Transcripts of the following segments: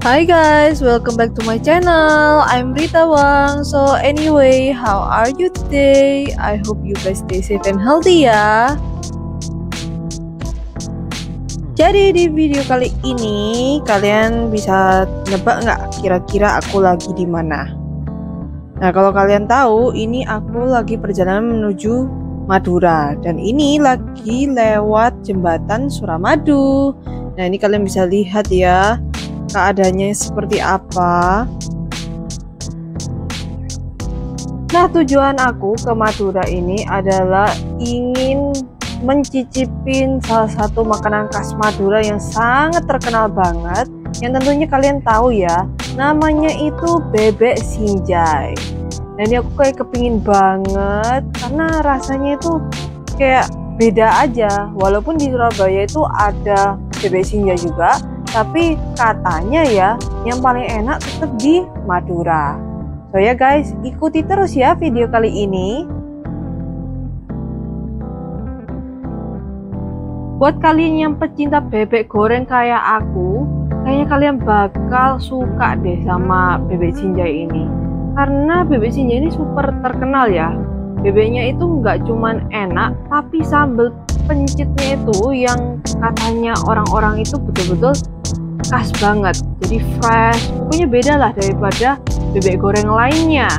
Hi guys, welcome back to my channel. I'm Rita Wang. So anyway, how are you today? I hope you guys stay safe and healthy ya. Jadi di video kali ini kalian bisa nebak nggak kira-kira aku lagi di mana? Nah kalau kalian tahu ini aku lagi perjalanan menuju Madura dan ini lagi lewat jembatan Suramadu. Nah ini kalian bisa lihat ya keadaannya seperti apa. Nah, tujuan aku ke Madura ini adalah ingin mencicipin salah satu makanan khas Madura yang sangat terkenal banget yang tentunya kalian tahu ya. Namanya itu bebek sinjai. Dan ini aku kayak kepingin banget karena rasanya itu kayak beda aja. Walaupun di Surabaya itu ada bebek sinjai juga tapi katanya ya yang paling enak tetap di Madura. So ya guys ikuti terus ya video kali ini. Buat kalian yang pecinta bebek goreng kayak aku kayaknya kalian bakal suka deh sama bebek sinjai ini. Karena bebek sinjai ini super terkenal ya. Bebeknya itu nggak cuman enak tapi sambal pencitnya itu yang katanya orang-orang itu betul-betul khas banget. Jadi fresh. Pokoknya beda lah daripada bebek goreng lainnya.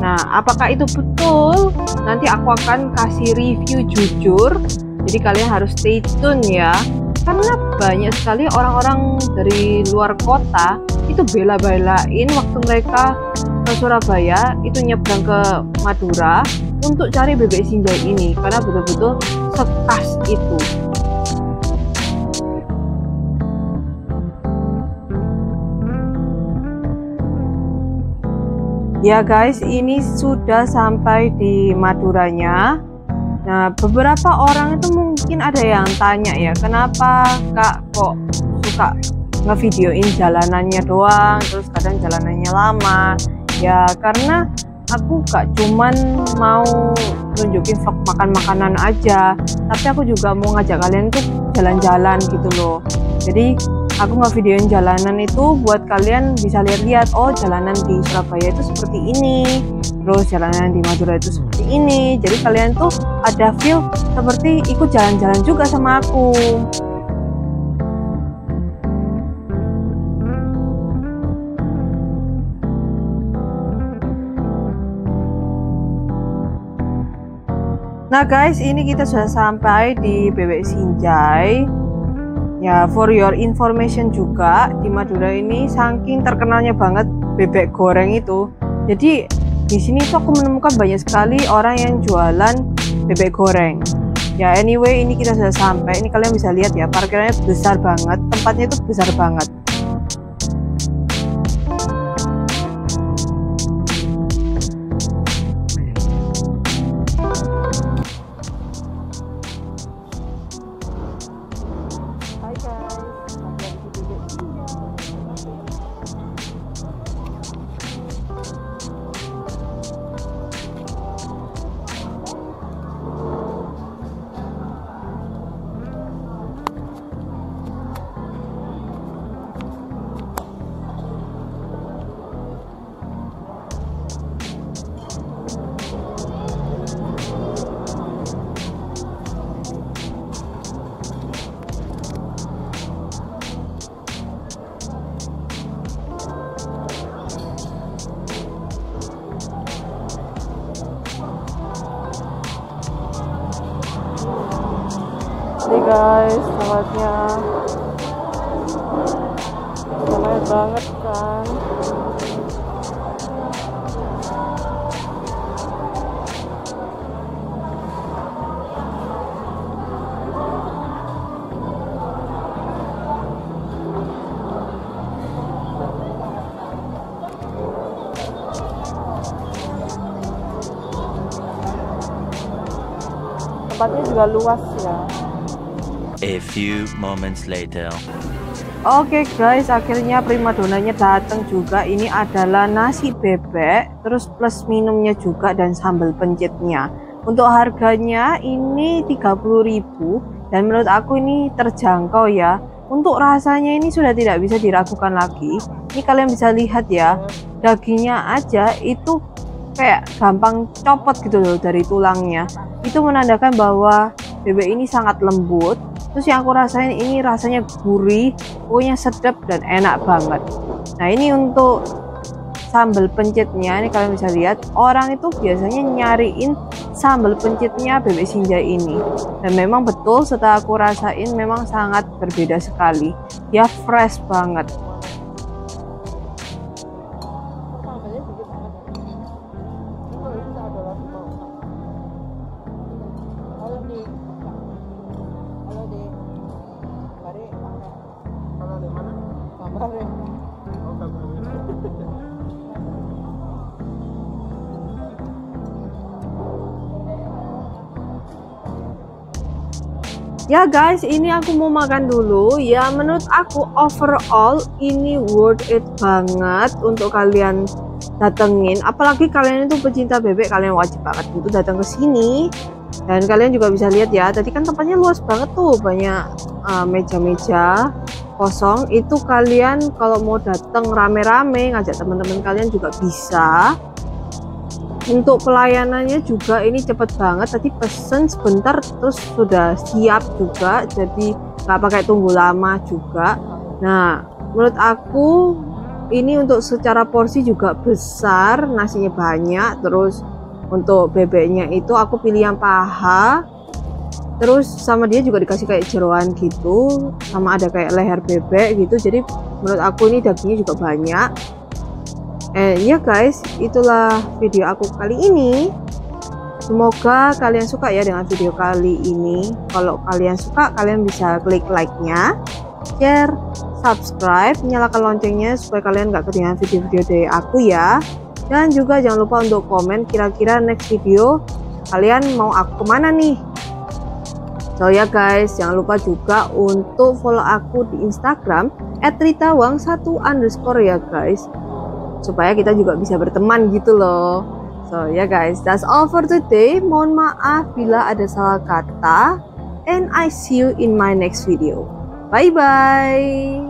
Nah apakah itu betul? Nanti aku akan kasih review jujur. Jadi kalian harus stay tune ya. Karena banyak sekali orang-orang dari luar kota itu bela-belain waktu mereka ke Surabaya itu nyebrang ke Madura untuk cari bebek sinjai ini. Karena betul-betul sekas itu Ya guys, ini sudah sampai di Maduranya. Nah, beberapa orang itu mungkin ada yang tanya ya, kenapa kak kok suka ngevideoin jalanannya doang, terus kadang jalanannya lama. Ya karena aku gak cuman mau nunjukin vlog makan makanan aja, tapi aku juga mau ngajak kalian tuh jalan-jalan gitu loh. Jadi aku nggak videoin jalanan itu buat kalian bisa lihat-lihat oh jalanan di Surabaya itu seperti ini terus jalanan di Madura itu seperti ini. Jadi kalian tuh ada feel seperti ikut jalan-jalan juga sama aku. Nah guys, ini kita sudah sampai di Bebek Sinjai. Ya, for your information juga di Madura ini saking terkenalnya banget bebek goreng itu. Jadi di sini tuh aku menemukan banyak sekali orang yang jualan bebek goreng. Ya, anyway ini kita sudah sampai. Ini kalian bisa lihat ya, parkirannya besar banget, tempatnya itu besar banget. Guys, tempatnya ramai banget kan. Tempatnya juga luas ya. A few moments later. Oke guys, akhirnya primadonanya datang juga. Ini adalah nasi bebek, terus plus minumnya juga dan sambal pencitnya. Untuk harganya ini 30.000 dan menurut aku ini terjangkau ya. untuk rasanya ini sudah tidak bisa diragukan lagi ini kalian bisa lihat ya dagingnya aja itu kayak gampang copot gitu loh dari tulangnya itu menandakan bahwa bebek ini sangat lembut terus yang aku rasain ini rasanya gurih pokoknya sedap dan enak banget. Nah ini untuk sambal pencitnya ini kalian bisa lihat. Orang itu biasanya nyariin sambal pencitnya bebek sinjai ini. Dan memang betul setelah aku rasain memang sangat berbeda sekali. Ya fresh banget ya guys ini aku mau makan dulu. Ya menurut aku overall ini worth it banget untuk kalian datengin. Apalagi kalian itu pecinta bebek kalian wajib banget untuk datang ke sini dan kalian juga bisa lihat ya tadi kan tempatnya luas banget tuh banyak eh, meja-meja uh, kosong. Itu kalian kalau mau datang rame-rame ngajak teman-teman kalian juga bisa. Untuk pelayanannya juga ini cepet banget tadi pesen sebentar terus sudah siap juga jadi nggak pakai tunggu lama juga. Nah menurut aku ini untuk secara porsi juga besar nasinya banyak terus untuk bebeknya itu aku pilih yang paha. Terus sama dia juga dikasih kayak jeroan gitu. Sama ada kayak leher bebek gitu. Jadi menurut aku ini dagingnya juga banyak. Eh ya guys itulah video aku kali ini. Semoga kalian suka ya dengan video kali ini. Kalau kalian suka kalian bisa klik like nya share subscribe nyalakan loncengnya supaya kalian gak ketinggalan video-video dari aku ya dan juga jangan lupa untuk komen kira-kira next video kalian mau aku ke mana nih. So ya guys jangan lupa juga untuk follow aku di instagram @ritawang1 underscore ya guys. Supaya kita juga bisa berteman gitu loh. So ya yeah guys that's all for today. Mohon maaf bila ada salah kata and I see you in my next video. Bye bye